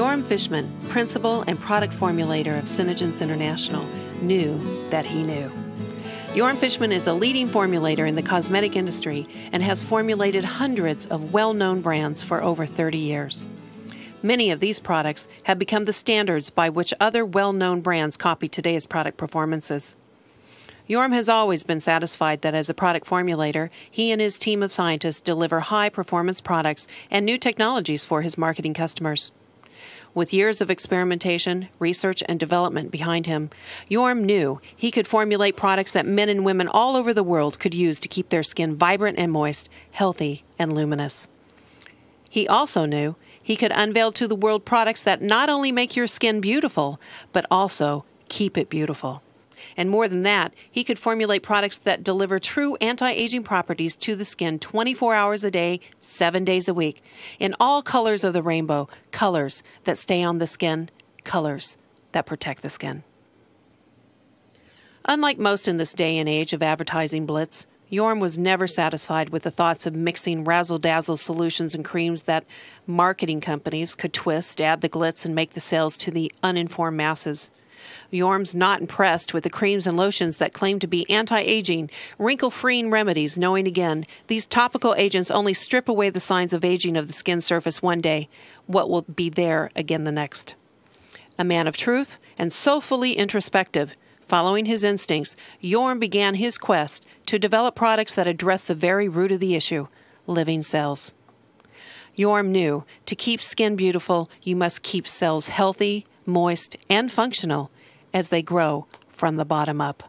Yoram Fishman, principal and product formulator of Senegence International, knew that he knew. Yoram Fishman is a leading formulator in the cosmetic industry and has formulated hundreds of well known brands for over 30 years. Many of these products have become the standards by which other well known brands copy today's product performances. Yoram has always been satisfied that as a product formulator, he and his team of scientists deliver high performance products and new technologies for his marketing customers. With years of experimentation, research, and development behind him, Yoram knew he could formulate products that men and women all over the world could use to keep their skin vibrant and moist, healthy and luminous. He also knew he could unveil to the world products that not only make your skin beautiful, but also keep it beautiful. And more than that, he could formulate products that deliver true anti aging properties to the skin 24 hours a day, seven days a week, in all colors of the rainbow colors that stay on the skin, colors that protect the skin. Unlike most in this day and age of advertising blitz, Yoram was never satisfied with the thoughts of mixing razzle dazzle solutions and creams that marketing companies could twist, add the glitz, and make the sales to the uninformed masses. Yoram's not impressed with the creams and lotions that claim to be anti aging, wrinkle freeing remedies, knowing again these topical agents only strip away the signs of aging of the skin surface one day, what will be there again the next. A man of truth and so fully introspective, Following his instincts, Yoram began his quest to develop products that address the very root of the issue living cells. Yoram knew to keep skin beautiful, you must keep cells healthy, moist, and functional as they grow from the bottom up.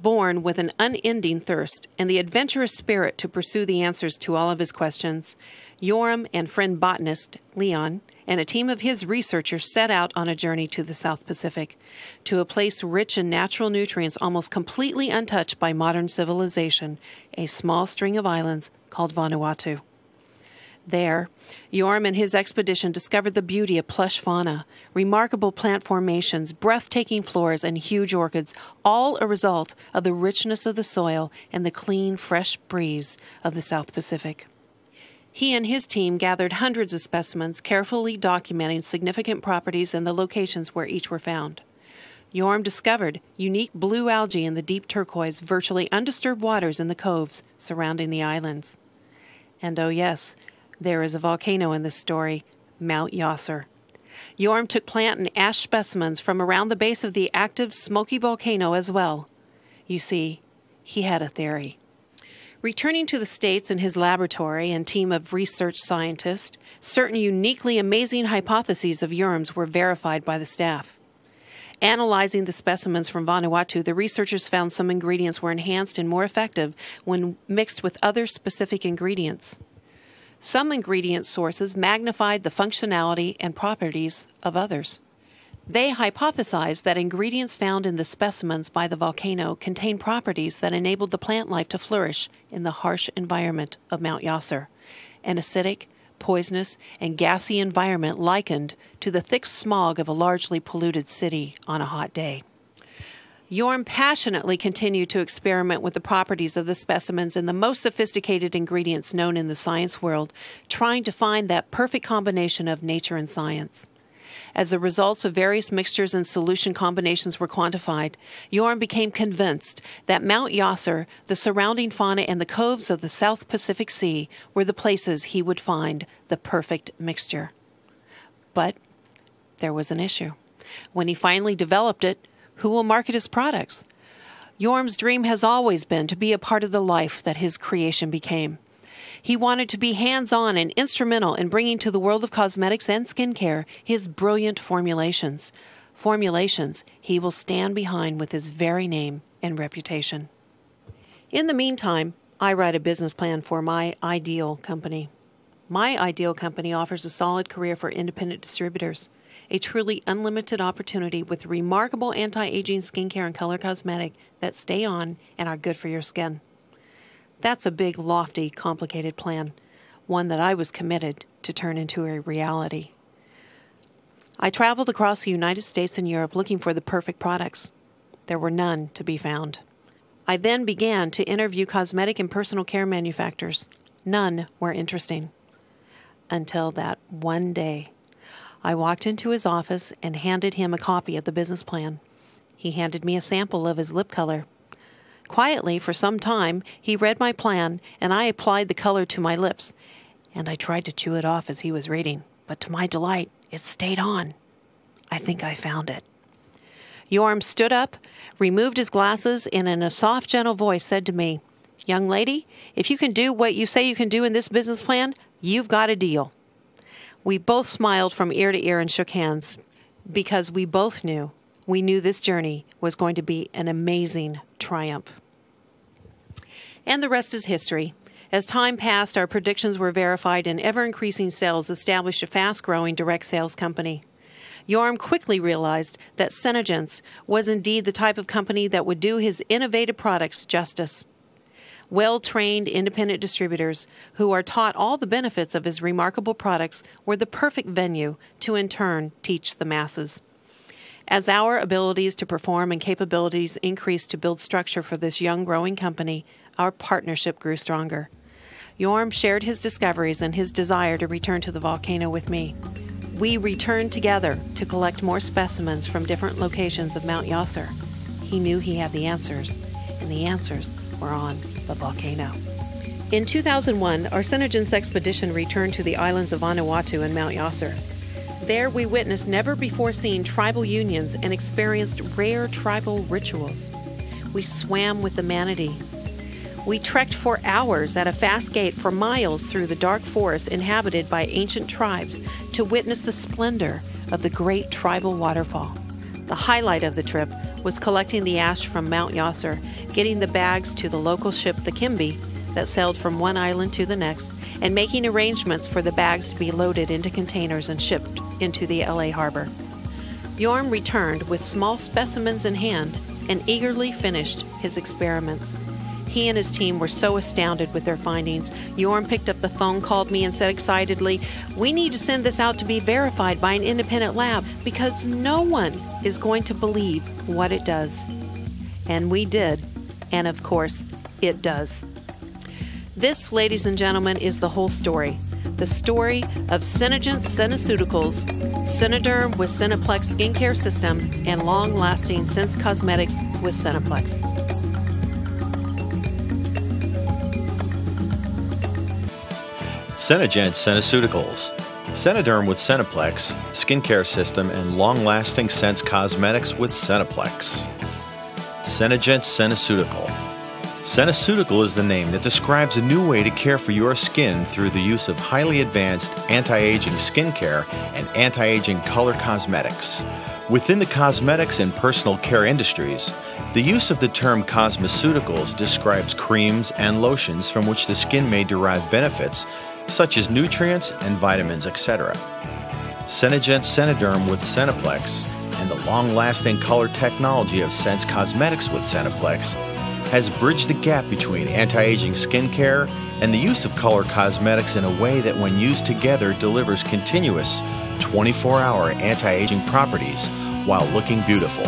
Born with an unending thirst and the adventurous spirit to pursue the answers to all of his questions, Yoram and friend botanist Leon and a team of his researchers set out on a journey to the South Pacific, to a place rich in natural nutrients almost completely untouched by modern civilization, a small string of islands called Vanuatu. There, Yoram and his expedition discovered the beauty of plush fauna, remarkable plant formations, breathtaking floras, and huge orchids, all a result of the richness of the soil and the clean, fresh breeze of the South Pacific. He and his team gathered hundreds of specimens, carefully documenting significant properties and the locations where each were found. Yoram discovered unique blue algae in the deep turquoise, virtually undisturbed waters in the coves surrounding the islands. And oh, yes, there is a volcano in this story, Mount Yasur. Yoram took plant and ash specimens from around the base of the active smoky volcano as well. You see, he had a theory. Returning to the States in his laboratory and team of research scientists, certain uniquely amazing hypotheses of Yoram's were verified by the staff. Analyzing the specimens from Vanuatu, the researchers found some ingredients were enhanced and more effective when mixed with other specific ingredients. Some ingredient sources magnified the functionality and properties of others. They hypothesized that ingredients found in the specimens by the volcano contain properties that enabled the plant life to flourish in the harsh environment of Mount Yasur, an acidic, poisonous, and gassy environment likened to the thick smog of a largely polluted city on a hot day. Yoram passionately continued to experiment with the properties of the specimens and the most sophisticated ingredients known in the science world, trying to find that perfect combination of nature and science. As the results of various mixtures and solution combinations were quantified, Yoram became convinced that Mount Yasur, the surrounding fauna, and the coves of the South Pacific Sea were the places he would find the perfect mixture. But there was an issue. When he finally developed it, who will market his products? Yoram's dream has always been to be a part of the life that his creation became. He wanted to be hands on and instrumental in bringing to the world of cosmetics and skincare his brilliant formulations. Formulations he will stand behind with his very name and reputation. In the meantime, I write a business plan for my ideal company. My ideal company offers a solid career for independent distributors, a truly unlimited opportunity with remarkable anti aging skincare and color cosmetic that stay on and are good for your skin. That's a big, lofty, complicated plan, one that I was committed to turn into a reality. I traveled across the United States and Europe looking for the perfect products. There were none to be found. I then began to interview cosmetic and personal care manufacturers. None were interesting. Until that one day, I walked into his office and handed him a copy of the business plan. He handed me a sample of his lip color. Quietly, for some time, he read my plan, and I applied the color to my lips, and I tried to chew it off as he was reading, but to my delight, it stayed on. I think I found it. Yoram stood up, removed his glasses, and in a soft, gentle voice said to me, Young lady, if you can do what you say you can do in this business plan, you've got a deal. We both smiled from ear to ear and shook hands because we both knew we knew this journey was going to be an amazing triumph. And the rest is history. As time passed, our predictions were verified and ever increasing sales established a fast growing direct sales company. Yoram quickly realized that Senegence was indeed the type of company that would do his innovative products justice. Well trained independent distributors who are taught all the benefits of his remarkable products were the perfect venue to, in turn, teach the masses. As our abilities to perform and capabilities increased to build structure for this young growing company, our partnership grew stronger. Yoram shared his discoveries and his desire to return to the volcano with me. We returned together to collect more specimens from different locations of Mount Yasur. He knew he had the answers, and the answers were on the volcano. In 2001, our Senegence expedition returned to the islands of Vanuatu and Mount Yasur. There, we witnessed never before seen tribal unions and experienced rare tribal rituals. We swam with the manatee. We trekked for hours at a fast gait for miles through the dark forest inhabited by ancient tribes to witness the splendor of the great tribal waterfall. The highlight of the trip was collecting the ash from Mount Yasur, getting the bags to the local ship, the Kimby, that sailed from one island to the next, and making arrangements for the bags to be loaded into containers and shipped into the LA harbor. Yoram returned with small specimens in hand and eagerly finished his experiments. He and his team were so astounded with their findings. Yoram picked up the phone, called me, and said excitedly, We need to send this out to be verified by an independent lab because no one is going to believe what it does. And we did. And of course, it does. This, ladies and gentlemen, is the whole story. The story of Senegence Seneceuticals, Senederm with Seneplex skincare system, and long lasting Sense Cosmetics with Seneplex. Senegence Seneceuticals. Senederm with Seneplex, skincare system, and long lasting Sense Cosmetics with Seneplex. Senegence Seneceutical. Seneceutical is the name that describes a new way to care for your skin through the use of highly advanced anti aging skincare and anti aging color cosmetics. Within the cosmetics and personal care industries, the use of the term cosmeceuticals describes creams and lotions from which the skin may derive benefits such as nutrients and vitamins, etc. Senegence Senederm with Seneplex and the long lasting color technology of Sense Cosmetics with Seneplex has bridged the gap between anti aging skincare and the use of color cosmetics in a way that, when used together, delivers continuous 24 hour anti aging properties while looking beautiful.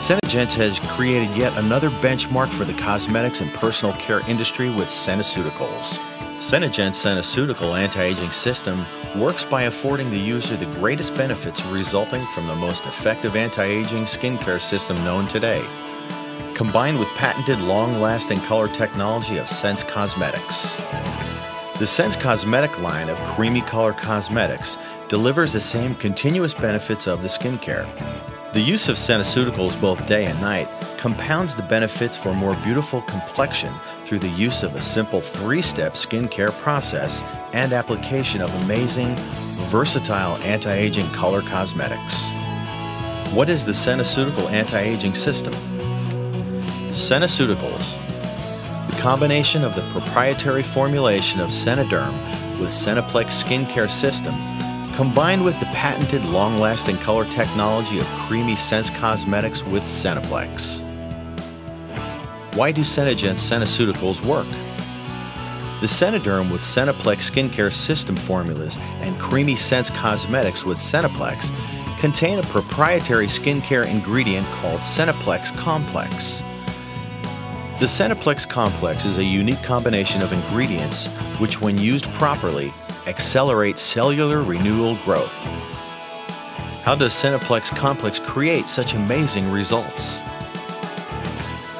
Senegence has created yet another benchmark for the cosmetics and personal care industry with Seneceuticals. Senegence Seneceutical anti-aging system works by affording the user the greatest benefits resulting from the most effective anti-aging skincare system known today. Combined with patented long-lasting color technology of Sense Cosmetics. The Sense Cosmetic line of creamy color cosmetics delivers the same continuous benefits of the skincare. The use of Seneceuticals both day and night compounds the benefits for more beautiful complexion through the use of a simple three step skincare process and application of amazing, versatile anti aging color cosmetics. What is the Seneceutical anti aging system? Seneceuticals. The combination of the proprietary formulation of Senederm with Seneplex skincare system combined with the patented long lasting color technology of Creamy Sense Cosmetics with Seneplex. Why do Senegence Seneceuticals work? The Senederm with Seneplex skincare system formulas and Creamy Sense Cosmetics with Seneplex contain a proprietary skincare ingredient called Seneplex Complex. The Seneplex Complex is a unique combination of ingredients which, when used properly, accelerate cellular renewal growth. How does Seneplex Complex create such amazing results?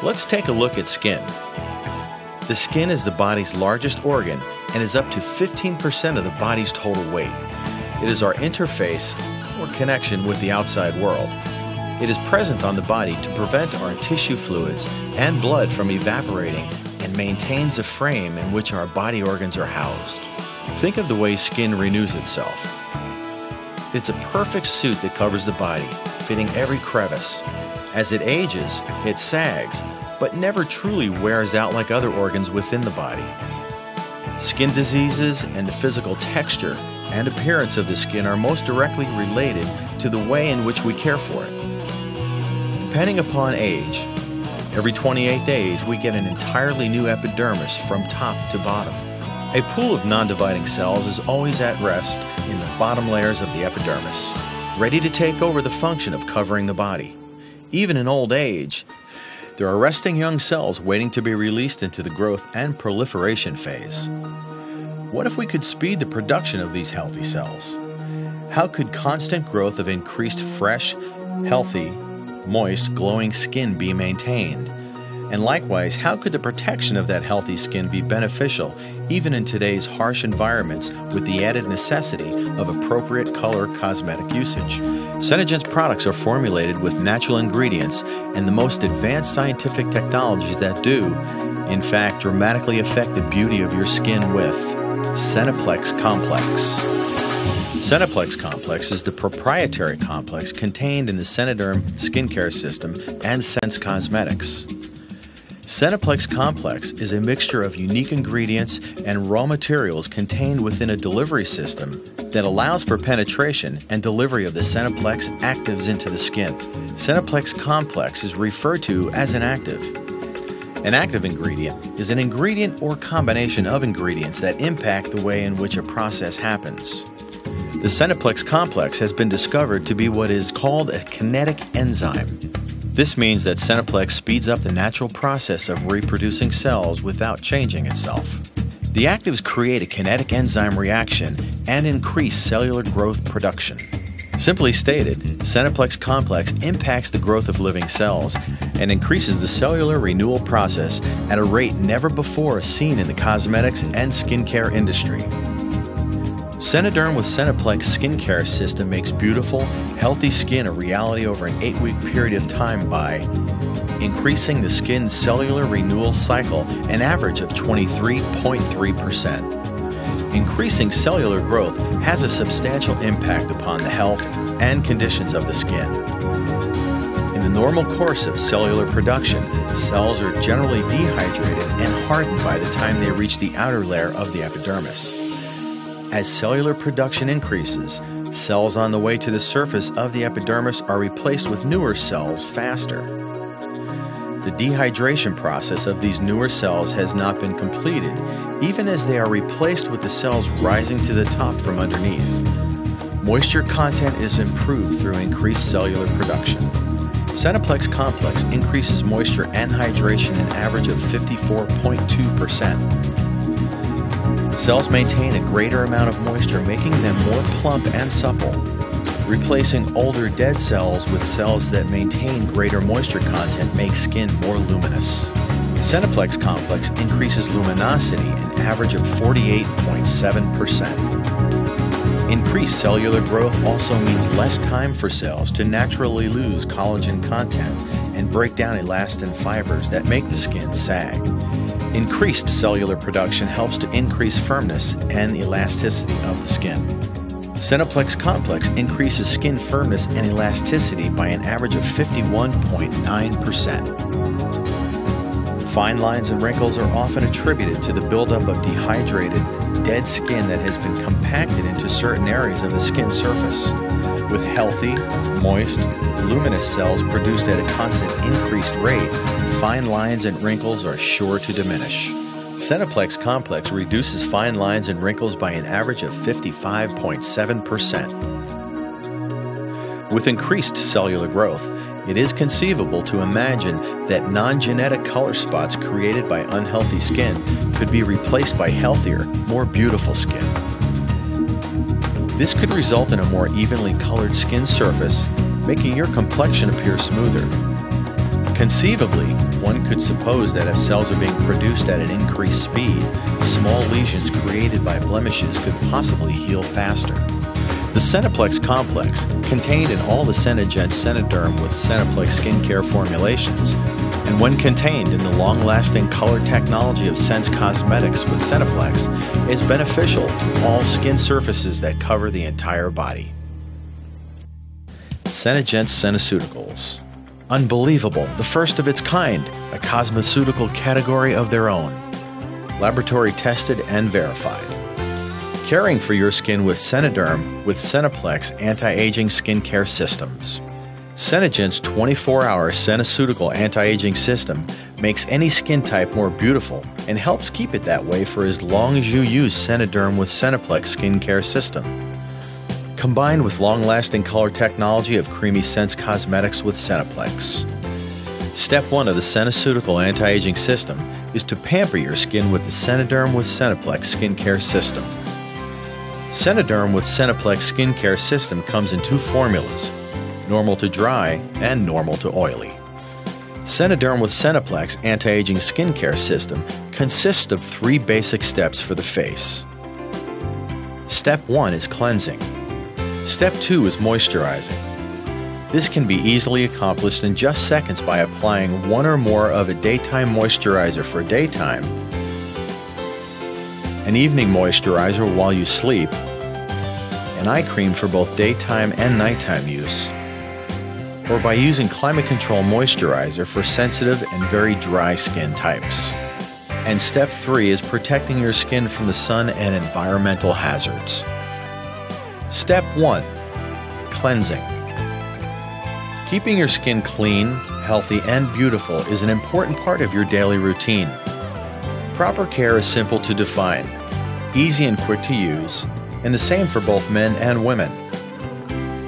Let's take a look at skin. The skin is the body's largest organ and is up to 15% of the body's total weight. It is our interface or connection with the outside world. It is present on the body to prevent our tissue fluids and blood from evaporating and maintains a frame in which our body organs are housed. Think of the way skin renews itself. It's a perfect suit that covers the body, fitting every crevice. As it ages, it sags, but never truly wears out like other organs within the body. Skin diseases and the physical texture and appearance of the skin are most directly related to the way in which we care for it. Depending upon age, every 28 days we get an entirely new epidermis from top to bottom. A pool of non dividing cells is always at rest in the bottom layers of the epidermis, ready to take over the function of covering the body. Even in old age, there are resting young cells waiting to be released into the growth and proliferation phase. What if we could speed the production of these healthy cells? How could constant growth of increased fresh, healthy, moist, glowing skin be maintained? And likewise, how could the protection of that healthy skin be beneficial even in today's harsh environments with the added necessity of appropriate color cosmetic usage? SeneGence products are formulated with natural ingredients and the most advanced scientific technologies that do, in fact, dramatically affect the beauty of your skin with Seneplex Complex. Seneplex Complex is the proprietary complex contained in the Senederm skincare system and Sense Cosmetics. Seneplex Complex is a mixture of unique ingredients and raw materials contained within a delivery system that allows for penetration and delivery of the Seneplex actives into the skin. Seneplex Complex is referred to as an active. An active ingredient is an ingredient or combination of ingredients that impact the way in which a process happens. The Seneplex complex has been discovered to be what is called a kinetic enzyme. This means that Seneplex speeds up the natural process of reproducing cells without changing itself. The actives create a kinetic enzyme reaction and increase cellular growth production. Simply stated, Seneplex complex impacts the growth of living cells and increases the cellular renewal process at a rate never before seen in the cosmetics and skincare industry. Senederm with Seneplex skincare system makes beautiful, healthy skin a reality over an eight week period of time by increasing the skin's cellular renewal cycle an average of 23.3%. Increasing cellular growth has a substantial impact upon the health and conditions of the skin. In the normal course of cellular production, cells are generally dehydrated and hardened by the time they reach the outer layer of the epidermis. As cellular production increases, cells on the way to the surface of the epidermis are replaced with newer cells faster. The dehydration process of these newer cells has not been completed, even as they are replaced with the cells rising to the top from underneath. Moisture content is improved through increased cellular production. Seneplex Complex increases moisture and hydration an average of 54.2%. Cells maintain a greater amount of moisture, making them more plump and supple. Replacing older dead cells with cells that maintain greater moisture content makes skin more luminous. Seneplex complex increases luminosity an average of 48.7%. Increased cellular growth also means less time for cells to naturally lose collagen content and break down elastin fibers that make the skin sag. Increased cellular production helps to increase firmness and elasticity of the skin. Seneplex Complex increases skin firmness and elasticity by an average of 51.9%. Fine lines and wrinkles are often attributed to the buildup of dehydrated, dead skin that has been compacted into certain areas of the skin surface. With healthy, moist, luminous cells produced at a constant increased rate, fine lines and wrinkles are sure to diminish. Seneplex Complex reduces fine lines and wrinkles by an average of 55.7%. With increased cellular growth, it is conceivable to imagine that non genetic color spots created by unhealthy skin could be replaced by healthier, more beautiful skin. This could result in a more evenly colored skin surface, making your complexion appear smoother. Conceivably, one could suppose that if cells are being produced at an increased speed, small lesions created by blemishes could possibly heal faster. The Seneplex complex, contained in all the Senegence Senederm with Seneplex skincare formulations, and when contained in the long-lasting color technology of Sense Cosmetics with Seneplex, is beneficial to all skin surfaces that cover the entire body. Senegence Seneceuticals. Unbelievable, the first of its kind, a cosmeceutical category of their own. Laboratory tested and verified caring for your skin with Senederm with Seneplex anti-aging skincare systems. Senegence's 24-hour Seneceutical anti-aging system makes any skin type more beautiful and helps keep it that way for as long as you use Senederm with Seneplex skincare system. Combined with long-lasting color technology of Creamy Sense Cosmetics with Seneplex. Step 1 of the Seneceutical anti-aging system is to pamper your skin with the Senederm with Seneplex skincare system. Senederm with Seneplex skincare system comes in two formulas, normal to dry and normal to oily. Senederm with Seneplex anti-aging skincare system consists of three basic steps for the face. Step 1 is cleansing. Step 2 is moisturizing. This can be easily accomplished in just seconds by applying one or more of a daytime moisturizer for daytime an evening moisturizer while you sleep, an eye cream for both daytime and nighttime use, or by using Climate Control Moisturizer for sensitive and very dry skin types. And step three is protecting your skin from the sun and environmental hazards. Step one cleansing. Keeping your skin clean, healthy, and beautiful is an important part of your daily routine. Proper care is simple to define, easy and quick to use, and the same for both men and women.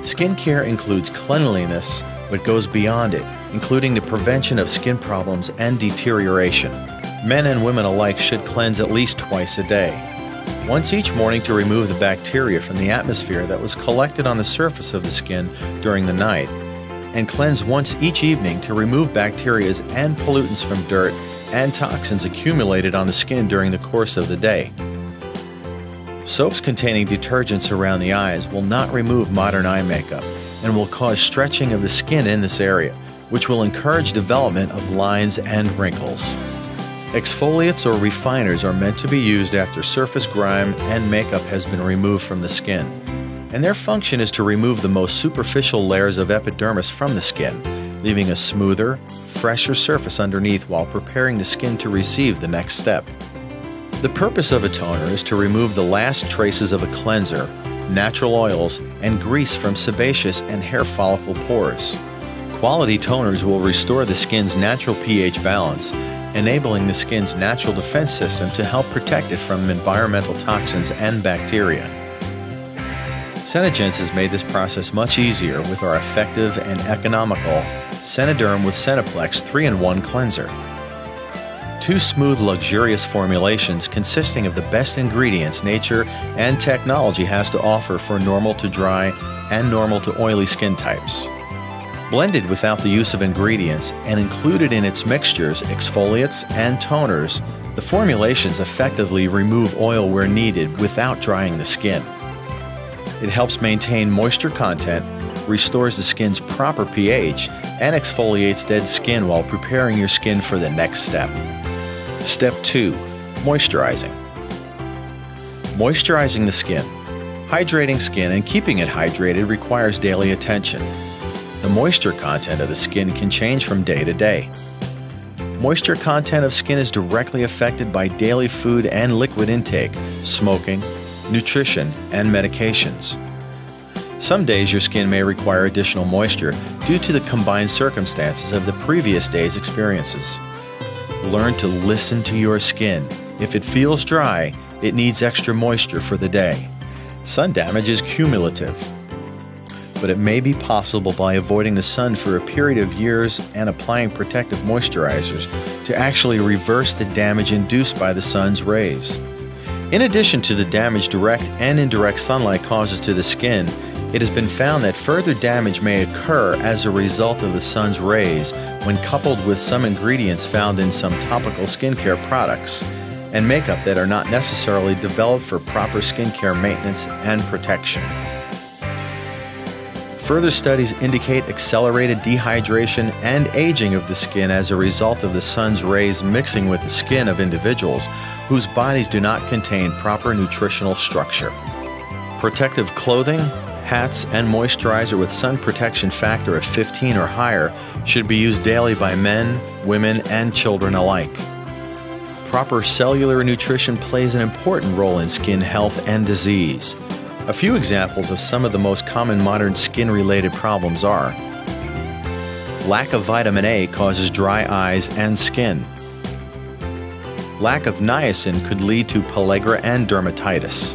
Skincare includes cleanliness, but goes beyond it, including the prevention of skin problems and deterioration. Men and women alike should cleanse at least twice a day. Once each morning to remove the bacteria from the atmosphere that was collected on the surface of the skin during the night, and cleanse once each evening to remove bacteria and pollutants from dirt and toxins accumulated on the skin during the course of the day. Soaps containing detergents around the eyes will not remove modern eye makeup and will cause stretching of the skin in this area, which will encourage development of lines and wrinkles. Exfoliates or refiners are meant to be used after surface grime and makeup has been removed from the skin, and their function is to remove the most superficial layers of epidermis from the skin, leaving a smoother, fresher surface underneath while preparing the skin to receive the next step. The purpose of a toner is to remove the last traces of a cleanser, natural oils, and grease from sebaceous and hair follicle pores. Quality toners will restore the skin's natural pH balance, enabling the skin's natural defense system to help protect it from environmental toxins and bacteria. Senegence has made this process much easier with our effective and economical Senederm with Seneplex 3 in 1 cleanser. Two smooth, luxurious formulations consisting of the best ingredients nature and technology has to offer for normal to dry and normal to oily skin types. Blended without the use of ingredients and included in its mixtures, exfoliates, and toners, the formulations effectively remove oil where needed without drying the skin. It helps maintain moisture content restores the skin's proper pH, and exfoliates dead skin while preparing your skin for the next step. Step 2 Moisturizing. Moisturizing the skin. Hydrating skin and keeping it hydrated requires daily attention. The moisture content of the skin can change from day to day. Moisture content of skin is directly affected by daily food and liquid intake, smoking, nutrition, and medications. Some days your skin may require additional moisture due to the combined circumstances of the previous day's experiences. Learn to listen to your skin. If it feels dry, it needs extra moisture for the day. Sun damage is cumulative, but it may be possible by avoiding the sun for a period of years and applying protective moisturizers to actually reverse the damage induced by the sun's rays. In addition to the damage direct and indirect sunlight causes to the skin, it has been found that further damage may occur as a result of the sun's rays when coupled with some ingredients found in some topical skincare products and makeup that are not necessarily developed for proper skincare maintenance and protection. Further studies indicate accelerated dehydration and aging of the skin as a result of the sun's rays mixing with the skin of individuals whose bodies do not contain proper nutritional structure. Protective clothing, hats, and moisturizer with sun protection factor of 15 or higher should be used daily by men, women, and children alike. Proper cellular nutrition plays an important role in skin health and disease. A few examples of some of the most common modern skin related problems are lack of vitamin A causes dry eyes and skin. Lack of niacin could lead to pellagra and dermatitis.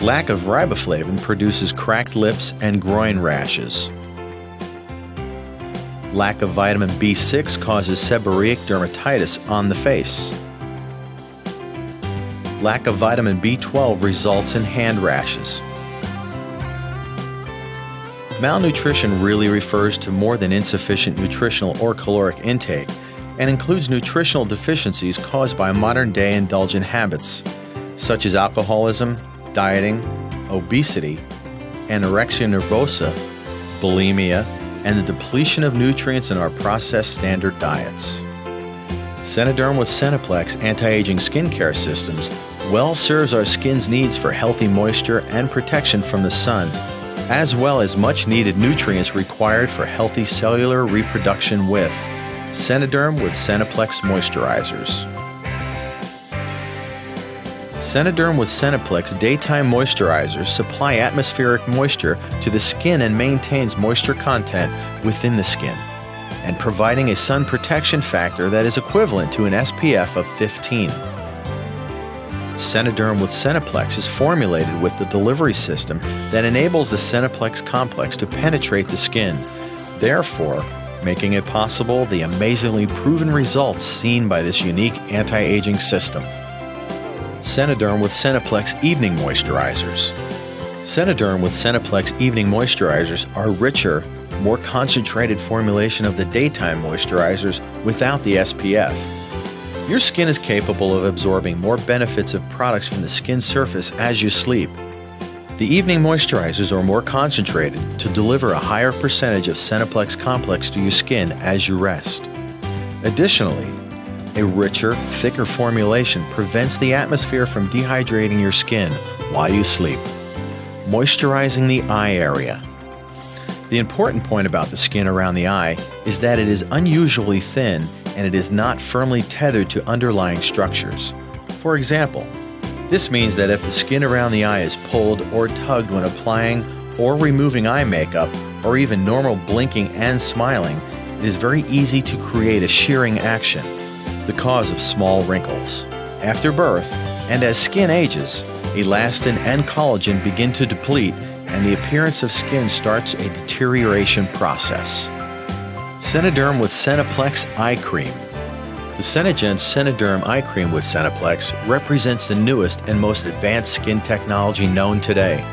Lack of riboflavin produces cracked lips and groin rashes. Lack of vitamin B6 causes seborrheic dermatitis on the face lack of vitamin B12 results in hand rashes. Malnutrition really refers to more than insufficient nutritional or caloric intake and includes nutritional deficiencies caused by modern day indulgent habits, such as alcoholism, dieting, obesity, anorexia nervosa, bulimia, and the depletion of nutrients in our processed standard diets. Senederm with Seneplex anti aging skincare systems well serves our skin's needs for healthy moisture and protection from the sun, as well as much needed nutrients required for healthy cellular reproduction with Senederm with Seneplex moisturizers. Senederm with Seneplex daytime moisturizers supply atmospheric moisture to the skin and maintains moisture content within the skin, and providing a sun protection factor that is equivalent to an SPF of 15. Senederm with Seneplex is formulated with the delivery system that enables the Seneplex complex to penetrate the skin, therefore, making it possible the amazingly proven results seen by this unique anti aging system. Senederm with Seneplex Evening Moisturizers. Senederm with Seneplex Evening Moisturizers are richer, more concentrated formulation of the daytime moisturizers without the SPF. Your skin is capable of absorbing more benefits of products from the skin surface as you sleep. The evening moisturizers are more concentrated to deliver a higher percentage of Seneplex complex to your skin as you rest. Additionally, a richer, thicker formulation prevents the atmosphere from dehydrating your skin while you sleep. Moisturizing the eye area. The important point about the skin around the eye is that it is unusually thin and it is not firmly tethered to underlying structures. For example, this means that if the skin around the eye is pulled or tugged when applying or removing eye makeup, or even normal blinking and smiling, it is very easy to create a shearing action, the cause of small wrinkles. After birth, and as skin ages, elastin and collagen begin to deplete, and the appearance of skin starts a deterioration process. Senederm with Seneplex Eye Cream. The Senegence Senederm Eye Cream with Seneplex represents the newest and most advanced skin technology known today.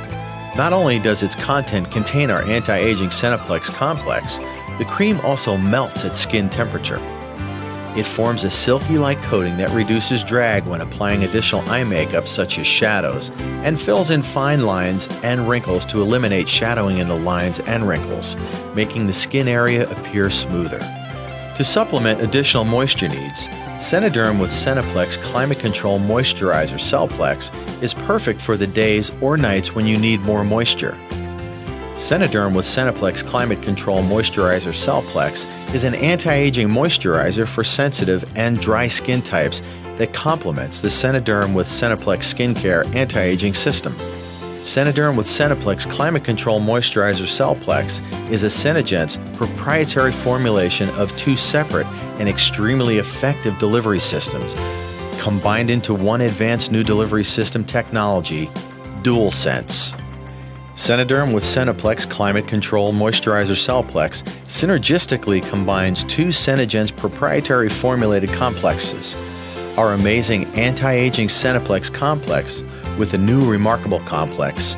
Not only does its content contain our anti aging Seneplex complex, the cream also melts at skin temperature. It forms a silky like coating that reduces drag when applying additional eye makeup, such as shadows, and fills in fine lines and wrinkles to eliminate shadowing in the lines and wrinkles, making the skin area appear smoother. To supplement additional moisture needs, Senederm with Seneplex Climate Control Moisturizer Cellplex is perfect for the days or nights when you need more moisture. Senederm with Seneplex Climate Control Moisturizer Cellplex is an anti aging moisturizer for sensitive and dry skin types that complements the Senederm with Seneplex Skincare anti aging system. Senederm with Seneplex Climate Control Moisturizer Cellplex is a Senegence proprietary formulation of two separate and extremely effective delivery systems combined into one advanced new delivery system technology, DualSense. Senederm with Seneplex Climate Control Moisturizer Cellplex synergistically combines two Senegence proprietary formulated complexes our amazing anti aging Seneplex complex with a new remarkable complex,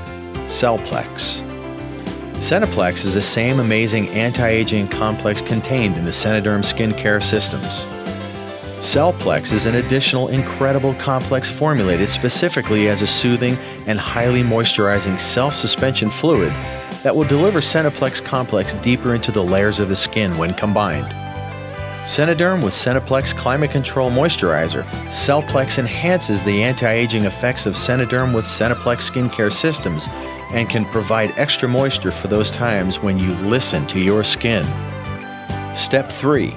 Cellplex. Seneplex is the same amazing anti aging complex contained in the Senederm skincare systems. Cellplex is an additional incredible complex formulated specifically as a soothing and highly moisturizing self suspension fluid that will deliver Seneplex complex deeper into the layers of the skin when combined. Senederm with Seneplex Climate Control Moisturizer, Cellplex enhances the anti aging effects of Senederm with Seneplex skincare systems and can provide extra moisture for those times when you listen to your skin. Step 3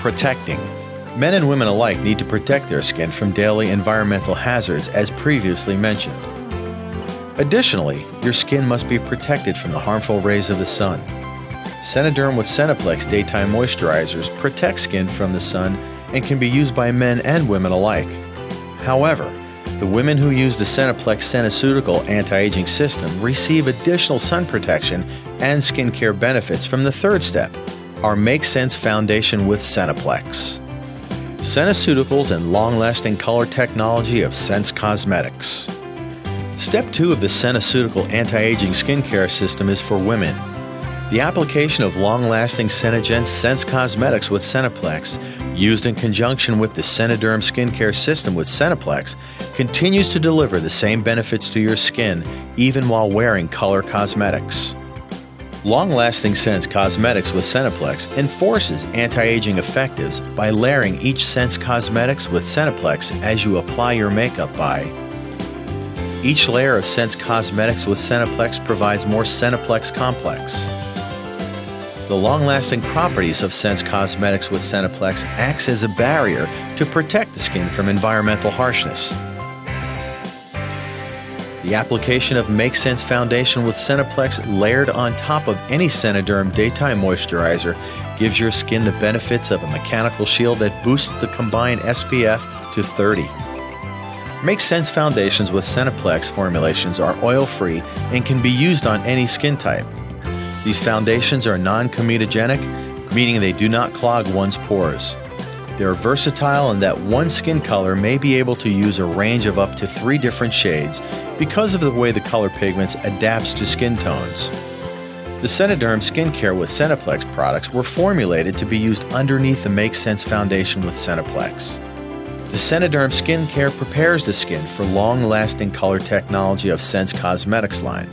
Protecting. Men and women alike need to protect their skin from daily environmental hazards, as previously mentioned. Additionally, your skin must be protected from the harmful rays of the sun. Senederm with Seneplex daytime moisturizers protect skin from the sun and can be used by men and women alike. However, the women who use the Seneplex Seneceutical anti-aging system receive additional sun protection and skincare benefits from the third step, our Make Sense Foundation with Seneplex. Seneceuticals and long-lasting color technology of Sense Cosmetics. Step 2 of the Seneceutical anti-aging skincare system is for women. The application of long-lasting Senegence Sense Cosmetics with Seneplex, used in conjunction with the Senederm skincare system with Seneplex, continues to deliver the same benefits to your skin even while wearing color cosmetics. Long-lasting Sense Cosmetics with Seneplex enforces anti-aging effectives by layering each Sense Cosmetics with Seneplex as you apply your makeup by each layer of Sense Cosmetics with Seneplex provides more Seneplex complex. The long-lasting properties of Sense Cosmetics with Seneplex acts as a barrier to protect the skin from environmental harshness. The application of Make Sense Foundation with Seneplex layered on top of any Senederm daytime moisturizer gives your skin the benefits of a mechanical shield that boosts the combined SPF to 30. Make Sense foundations with Seneplex formulations are oil-free and can be used on any skin type. These foundations are non comedogenic, meaning they do not clog one's pores. They are versatile in that one skin color may be able to use a range of up to three different shades because of the way the color pigments adapts to skin tones. The Senederm Skincare with Seneplex products were formulated to be used underneath the Make Sense foundation with Seneplex. The Senederm Skincare prepares the skin for long-lasting color technology of Sense Cosmetics line.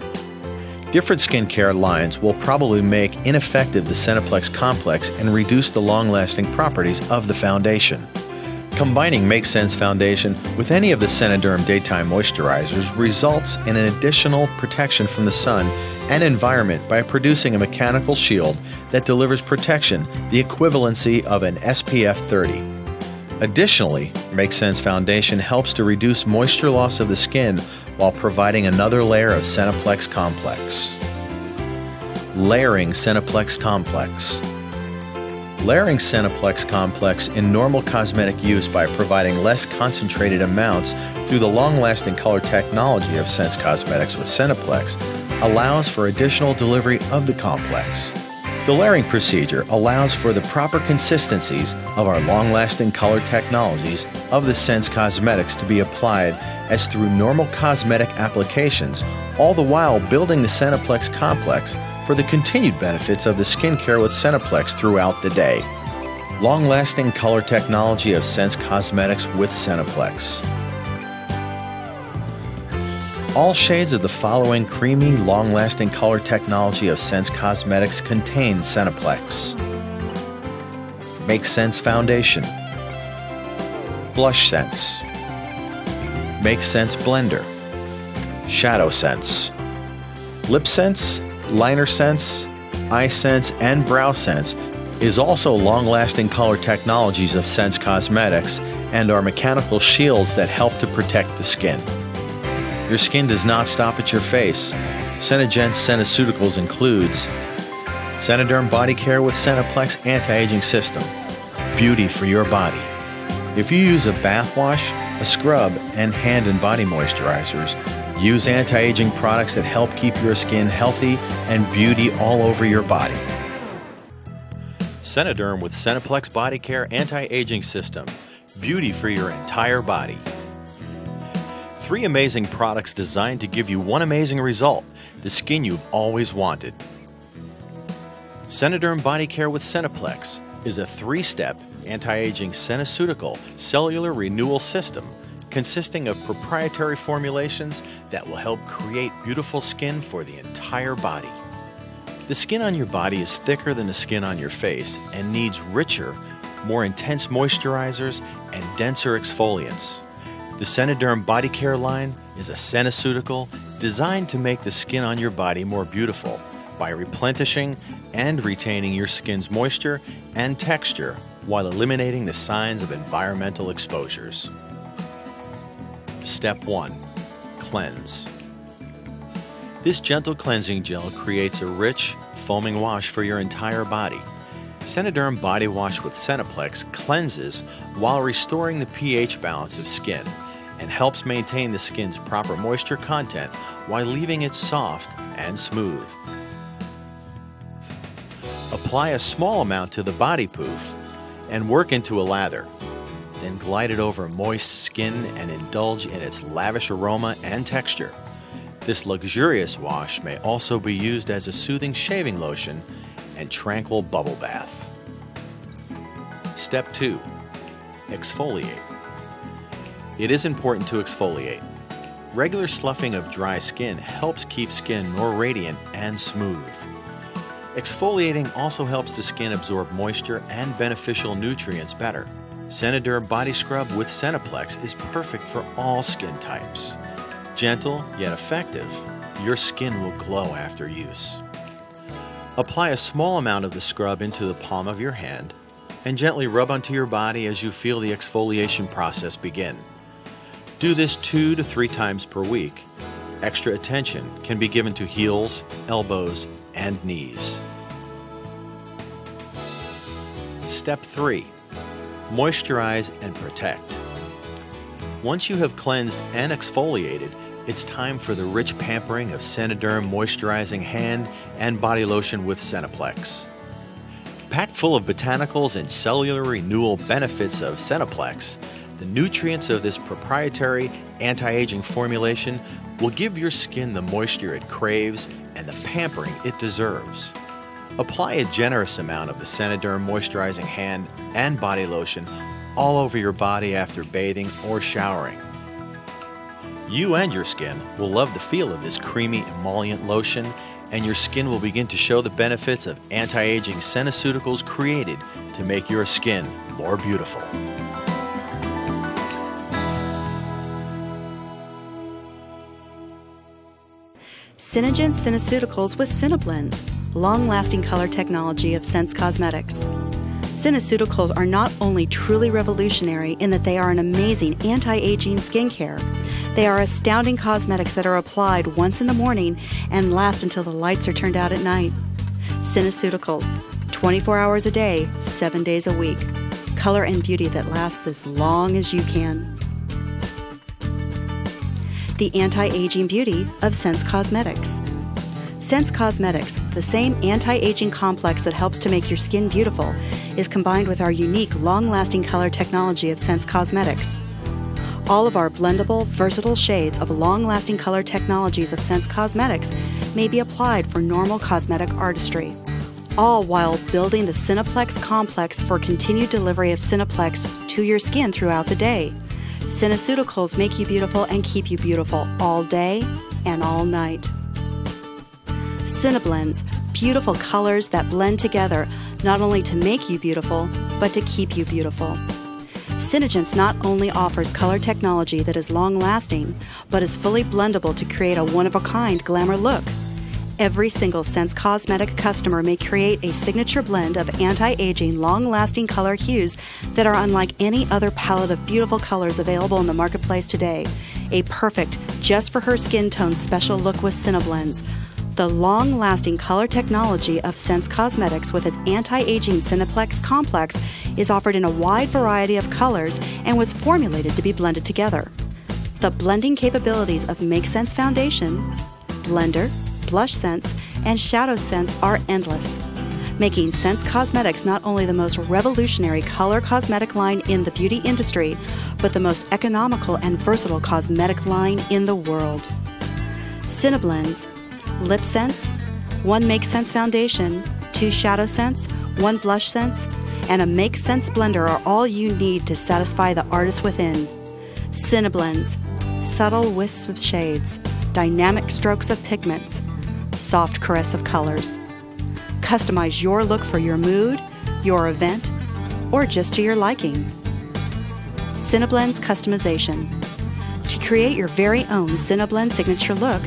Different skincare lines will probably make ineffective the Seneplex complex and reduce the long-lasting properties of the foundation. Combining Make Sense Foundation with any of the Senederm daytime moisturizers results in an additional protection from the sun and environment by producing a mechanical shield that delivers protection the equivalency of an SPF 30. Additionally, Make Sense Foundation helps to reduce moisture loss of the skin while providing another layer of Seneplex Complex. Layering Seneplex Complex. Layering Seneplex Complex in normal cosmetic use by providing less concentrated amounts through the long-lasting color technology of Sense Cosmetics with Seneplex allows for additional delivery of the complex. The layering procedure allows for the proper consistencies of our long-lasting color technologies of the Sense Cosmetics to be applied as through normal cosmetic applications, all the while building the Seneplex complex for the continued benefits of the skincare with Seneplex throughout the day. Long-lasting color technology of Sense Cosmetics with Seneplex. All shades of the following creamy, long-lasting color technology of Sense Cosmetics contain Seneplex. Make Sense Foundation Blush Sense Make Sense Blender Shadow Sense Lip Sense, Liner Sense, Eye Sense, and Brow Sense is also long-lasting color technologies of Sense Cosmetics and are mechanical shields that help to protect the skin. Your skin does not stop at your face. Senegence Seneceuticals includes Senederm Body Care with Seneplex Anti-Aging System. Beauty for your body. If you use a bath wash, a scrub, and hand and body moisturizers, use anti-aging products that help keep your skin healthy and beauty all over your body. Senederm with Seneplex Body Care Anti-Aging System beauty for your entire body. Three amazing products designed to give you one amazing result the skin you've always wanted. Senederm Body Care with Seneplex is a three step anti aging SeneCeutical cellular renewal system consisting of proprietary formulations that will help create beautiful skin for the entire body. The skin on your body is thicker than the skin on your face and needs richer, more intense moisturizers and denser exfoliants. The Senederm Body Care line is a SeneCeutical designed to make the skin on your body more beautiful by replenishing and retaining your skin's moisture and texture while eliminating the signs of environmental exposures. Step 1 Cleanse. This gentle cleansing gel creates a rich, foaming wash for your entire body. Senederm Body Wash with Seneplex cleanses while restoring the pH balance of skin and helps maintain the skin's proper moisture content while leaving it soft and smooth. Apply a small amount to the body poof and work into a lather. Then glide it over moist skin and indulge in its lavish aroma and texture. This luxurious wash may also be used as a soothing shaving lotion and tranquil bubble bath. Step 2 Exfoliate. It is important to exfoliate. Regular sloughing of dry skin helps keep skin more radiant and smooth. Exfoliating also helps the skin absorb moisture and beneficial nutrients better. Senederm Body Scrub with Seneplex is perfect for all skin types. Gentle yet effective, your skin will glow after use. Apply a small amount of the scrub into the palm of your hand and gently rub onto your body as you feel the exfoliation process begin. Do this two to three times per week. Extra attention can be given to heels, elbows, and knees. Step 3 Moisturize and protect. Once you have cleansed and exfoliated, it's time for the rich pampering of Senederm moisturizing hand and body lotion with Seneplex. Packed full of botanicals and cellular renewal benefits of Seneplex, the nutrients of this proprietary anti aging formulation will give your skin the moisture it craves and the pampering it deserves. Apply a generous amount of the Senederm moisturizing hand and body lotion all over your body after bathing or showering. You and your skin will love the feel of this creamy emollient lotion, and your skin will begin to show the benefits of anti aging SeneCeuticals created to make your skin more beautiful. Senegence SeneCeuticals with SeneBlends, long lasting color technology of Sense Cosmetics. SeneCeuticals are not only truly revolutionary in that they are an amazing anti aging skincare they are astounding cosmetics that are applied once in the morning and last until the lights are turned out at night. SeneCeuticals, 24 hours a day, 7 days a week. Color and beauty that lasts as long as you can. The anti aging beauty of Sense Cosmetics. Sense Cosmetics, the same anti aging complex that helps to make your skin beautiful, is combined with our unique long lasting color technology of Sense Cosmetics. All of our blendable, versatile shades of long lasting color technologies of Sense Cosmetics may be applied for normal cosmetic artistry, all while building the Seneplex complex for continued delivery of Seneplex to your skin throughout the day. SeneCeuticals make you beautiful and keep you beautiful all day and all night. SeneBlends, beautiful colors that blend together not only to make you beautiful, but to keep you beautiful. Senegence not only offers color technology that is long lasting, but is fully blendable to create a one of a kind glamour look. Every single Sense Cosmetic customer may create a signature blend of anti aging, long lasting color hues that are unlike any other palette of beautiful colors available in the marketplace today. A perfect, just for her skin tone special look with SeneBlends the long lasting color technology of Sense Cosmetics with its anti aging Seneplex complex is offered in a wide variety of colors and was formulated to be blended together. The blending capabilities of Make Sense Foundation, Blender, Blush Sense, and Shadow Sense are endless. making Sense Cosmetics not only the most revolutionary color cosmetic line in the beauty industry, but the most economical and versatile cosmetic line in the world. SeneBlends, Lip Sense, one Make Sense foundation, two Shadow Sense, one Blush Sense, and a Make Sense blender are all you need to satisfy the artist within. SeneBlends, subtle wisps of shades, dynamic strokes of pigments, soft caress of colors. Customize your look for your mood, your event, or just to your liking. SeneBlend's customization. To create your very own SeneBlend signature look,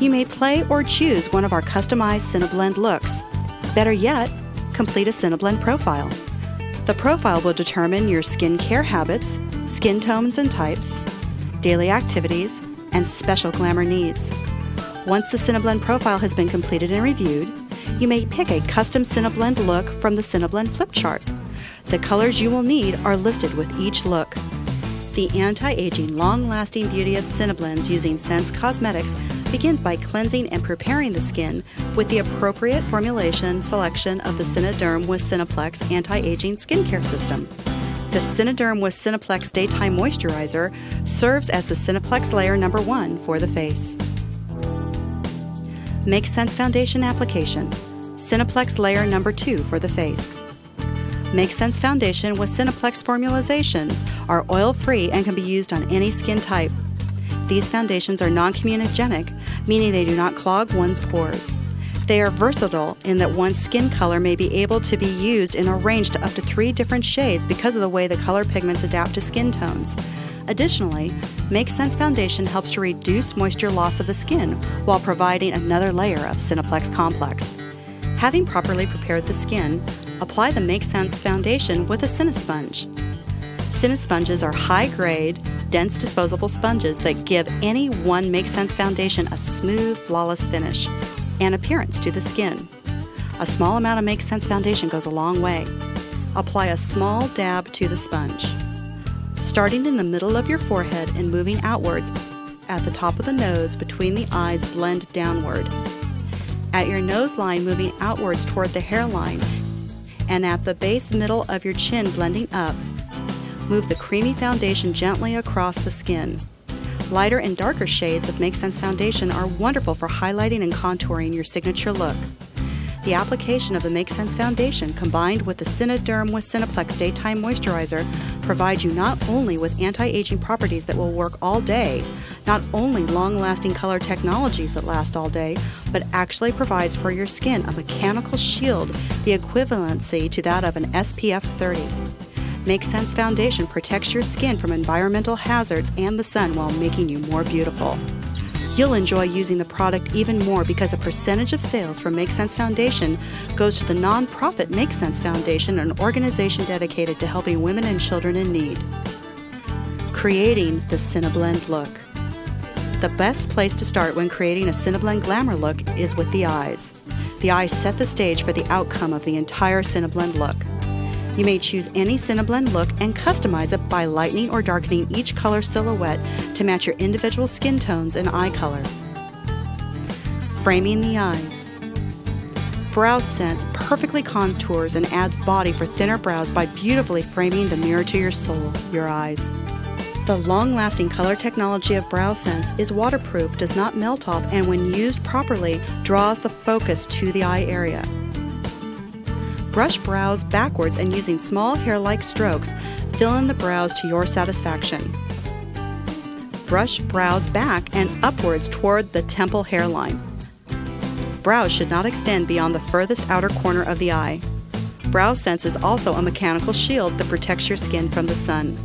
you may play or choose one of our customized SeneBlend looks. Better yet, complete a SeneBlend profile. The profile will determine your skincare habits, skin tones and types, daily activities, and special glamour needs. Once the SeneBlend profile has been completed and reviewed, you may pick a custom SeneBlend look from the SeneBlend flip chart. The colors you will need are listed with each look. The anti-aging, long-lasting beauty of SeneBlends using Sense Cosmetics begins by cleansing and preparing the skin with the appropriate formulation selection of the Senederm with Seneplex anti-aging skincare system. The Senederm with Seneplex Daytime Moisturizer serves as the Seneplex layer number one for the face. Make Sense Foundation application. Seneplex layer number two for the face. Make Sense Foundation with Seneplex formulations are oil free and can be used on any skin type. These foundations are non comedogenic, meaning they do not clog one's pores. They are versatile in that one skin color may be able to be used in a range to up to three different shades because of the way the color pigments adapt to skin tones. Additionally, Make Sense Foundation helps to reduce moisture loss of the skin while providing another layer of Seneplex Complex. Having properly prepared the skin, apply the Make Sense Foundation with a Cinesponge. Cinesponges are high grade, dense disposable sponges that give any one Make Sense foundation a smooth, flawless finish and appearance to the skin. A small amount of Make Sense foundation goes a long way. Apply a small dab to the sponge. Starting in the middle of your forehead and moving outwards at the top of the nose between the eyes, blend downward. At your nose line, moving outwards toward the hairline, and at the base middle of your chin, blending up. Move the creamy foundation gently across the skin. Lighter and darker shades of Make Sense foundation are wonderful for highlighting and contouring your signature look. The application of the Make Sense foundation combined with the Senederm with Seneplex Daytime Moisturizer provides you not only with anti aging properties that will work all day, not only long lasting color technologies that last all day, but actually provides for your skin a mechanical shield, the equivalency to that of an SPF 30. Make Sense Foundation protects your skin from environmental hazards and the sun while making you more beautiful. You'll enjoy using the product even more because a percentage of sales from Make Sense Foundation goes to the nonprofit Make Sense Foundation, an organization dedicated to helping women and children in need. Creating the SeneBlend look. The best place to start when creating a SeneBlend glamour look is with the eyes. The eyes set the stage for the outcome of the entire SeneBlend look. You may choose any SeneBlend look and customize it by lightening or darkening each color silhouette to match your individual skin tones and eye color. Framing the eyes. Brow Sense perfectly contours and adds body for thinner brows by beautifully framing the mirror to your soul, your eyes. The long lasting color technology of Brow Sense is waterproof, does not melt off, and when used properly, draws the focus to the eye area. Brush brows backwards and using small hair like strokes, fill in the brows to your satisfaction. Brush brows back and upwards toward the temple hairline. Brows should not extend beyond the furthest outer corner of the eye. Brow Sense is also a mechanical shield that protects your skin from the sun.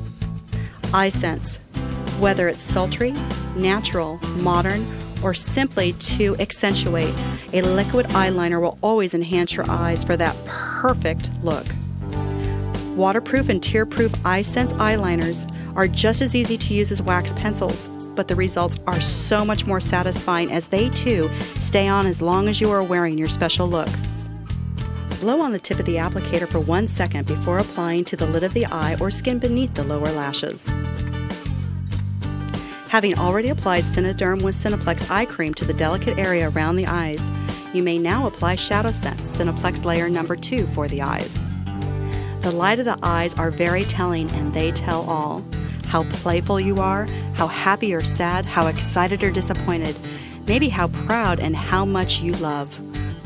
Eye Sense. Whether it's sultry, natural, modern, or simply to accentuate, a liquid eyeliner will always enhance your eyes for that perfect look. Waterproof and tear-proof sense eyeliners are just as easy to use as wax pencils, but the results are so much more satisfying as they too stay on as long as you are wearing your special look. Blow on the tip of the applicator for one second before applying to the lid of the eye or skin beneath the lower lashes. Having already applied Senederm with Seneplex eye cream to the delicate area around the eyes, You may now apply Shadow Sense, Seneplex Layer Number 2 for the eyes. The light of the eyes are very telling and they tell all. How playful you are, how happy or sad, how excited or disappointed, maybe how proud and how much you love.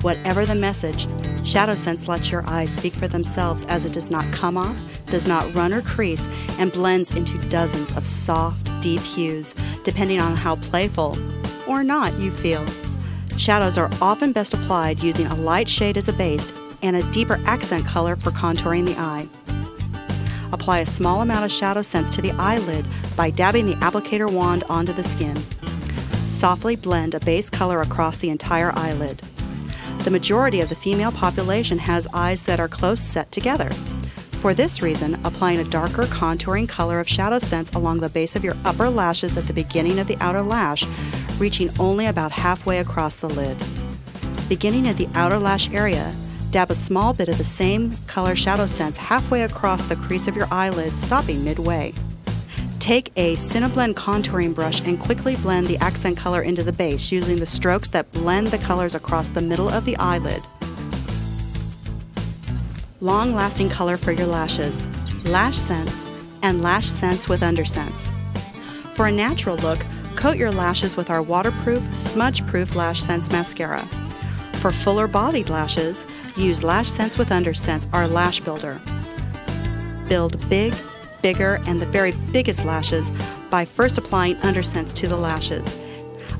Whatever the message, Shadow Sense lets your eyes speak for themselves as it does not come off, does not run or crease, and blends into dozens of soft, deep hues, depending on how playful or not you feel. Shadows are often best applied using a light shade as a base and a deeper accent color for contouring the eye. Apply a small amount of shadow sense to the eyelid by dabbing the applicator wand onto the skin. Softly blend a base color across the entire eyelid. The majority of the female population has eyes that are close set together. For this reason, applying a darker contouring color of shadow sense along the base of your upper lashes at the beginning of the outer lash, reaching only about halfway across the lid. Beginning at the outer lash area, dab a small bit of the same color shadow sense halfway across the crease of your eyelid, stopping midway. Take a SeneBlend contouring brush and quickly blend the accent color into the base using the strokes that blend the colors across the middle of the eyelid long lasting color for your lashes, Lash Sense, and Lash Sense with Undersense. For a natural look, coat your lashes with our waterproof, smudge proof Lash Sense mascara. For fuller bodied lashes, use Lash Sense with Undersense, our lash builder. Build big, bigger, and the very biggest lashes by first applying Undersense to the lashes.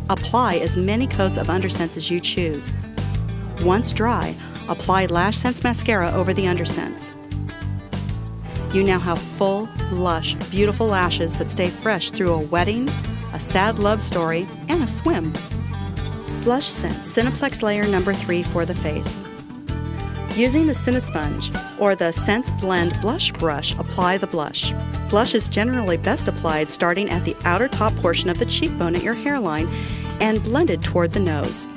Apply as many coats of Undersense as you choose. Once dry, Apply Lash Sense mascara over the undersense. You now have full, lush, beautiful lashes that stay fresh through a wedding, a sad love story, and a swim. Blush Sense Seneplex Layer Number 3 for the face. Using the Cinesponge or the Sense Blend Blush Brush, apply the blush. Blush is generally best applied starting at the outer top portion of the cheekbone at your hairline and blended toward the nose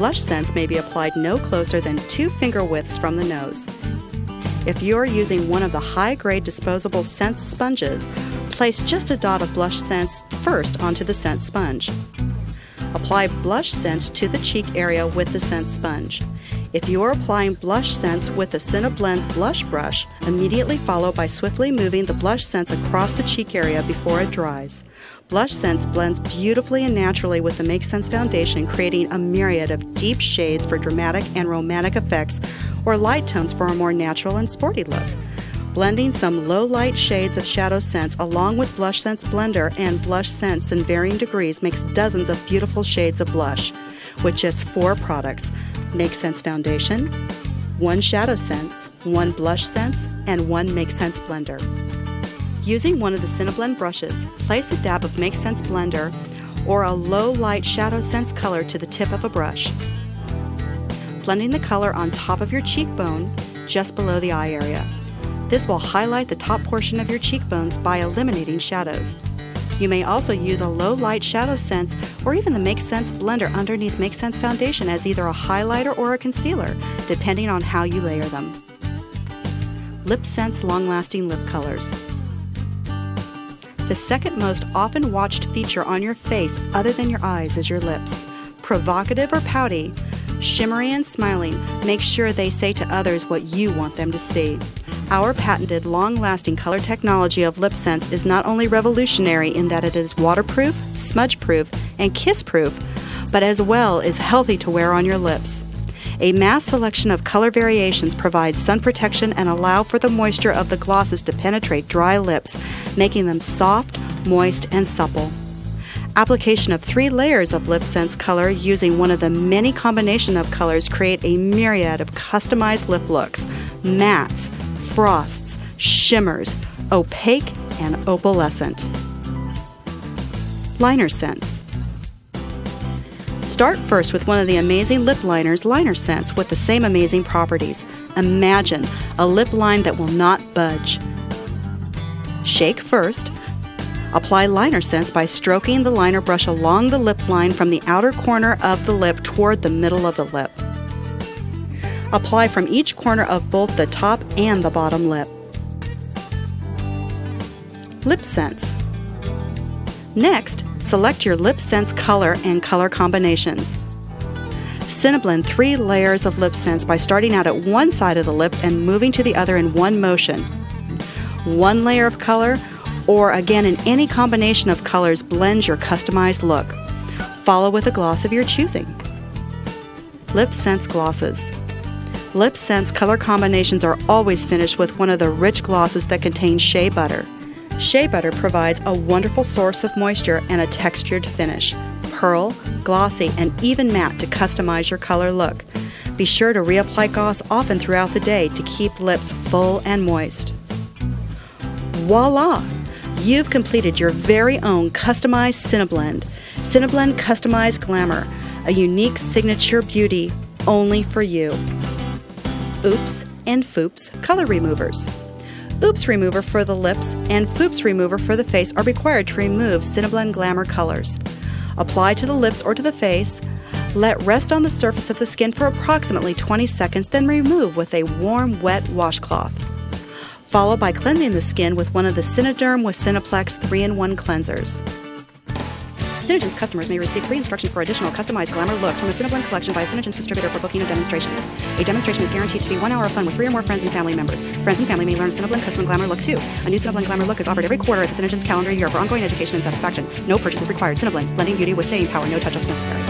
blush sense may be applied no closer than two finger widths from the nose. If you are using one of the high grade disposable sense sponges, place just a dot of blush sense first onto the scent sponge. Apply blush sense to the cheek area with the scent sponge. If you are applying blush sense with the SeneBlends blush brush, immediately follow by swiftly moving the blush sense across the cheek area before it dries. Blush Sense blends beautifully and naturally with the Make Sense foundation, creating a myriad of deep shades for dramatic and romantic effects, or light tones for a more natural and sporty look. Blending some low light shades of Shadow Sense along with Blush Sense Blender and Blush Sense in varying degrees makes dozens of beautiful shades of blush. With just four products Make Sense Foundation, one Shadow Sense, one Blush Sense, and one Make Sense Blender. Using one of the SeneBlend brushes, place a dab of Make Sense Blender or a low light shadow sense color to the tip of a brush. Blending the color on top of your cheekbone, just below the eye area. This will highlight the top portion of your cheekbones by eliminating shadows. You may also use a low light shadow sense or even the Make Sense blender underneath Make Sense foundation as either a highlighter or a concealer, depending on how you layer them. Lip Sense Long Lasting Lip Colors. The second most often watched feature on your face, other than your eyes, is your lips. Provocative or pouty, shimmery and smiling, make sure they say to others what you want them to see. Our patented long lasting color technology of Lip Sense is not only revolutionary in that it is waterproof, smudge proof, and kiss proof, but as well is healthy to wear on your lips. A mass selection of color variations provide sun protection and allow for the moisture of the glosses to penetrate dry lips, making them soft, moist, and supple. Application of three layers of Lip Sense color using one of the many combination of colors create a myriad of customized lip looks, mattes, frosts, shimmers, opaque, and opalescent. Liner Sense Start first with one of the amazing lip liners, Liner Sense, with the same amazing properties. Imagine a lip line that will not budge. Shake first. Apply liner sense by stroking the liner brush along the lip line from the outer corner of the lip toward the middle of the lip. Apply from each corner of both the top and the bottom lip. Lip Sense. Next, select your lip sense color and color combinations. SeneBlend three layers of lip sense by starting out at one side of the lips and moving to the other in one motion. One layer of color, or again in any combination of colors, blends your customized look. Follow with a gloss of your choosing. Lip Sense Glosses. Lip Sense color combinations are always finished with one of the rich glosses that contain shea butter. Shea butter provides a wonderful source of moisture and a textured finish. Pearl, glossy, and even matte to customize your color look. Be sure to reapply gloss often throughout the day to keep lips full and moist. Voila! You've completed your very own customized SeneBlend. SeneBlend Customized Glamour, a unique signature beauty only for you. Oops and Foops color removers. Oops remover for the lips and Foops remover for the face are required to remove SeneBlend Glamour colors. Apply to the lips or to the face. Let rest on the surface of the skin for approximately 20 seconds, then remove with a warm, wet washcloth. Follow by cleansing the skin with one of the Senederm with Seneplex 3 in 1 cleansers. Senegence customers may receive free instructions for additional customized glamour looks from the SeneBlend collection by a Senegence distributor for booking a demonstration. A demonstration is guaranteed to be one hour of fun with three or more friends and family members. Friends and family may learn SeneBlend custom glamour look too. A new SeneBlend glamour look is offered every quarter at the Senegence calendar year for ongoing education and satisfaction. No purchase is required. SeneBlends, blending beauty with staying power. No touch-ups necessary.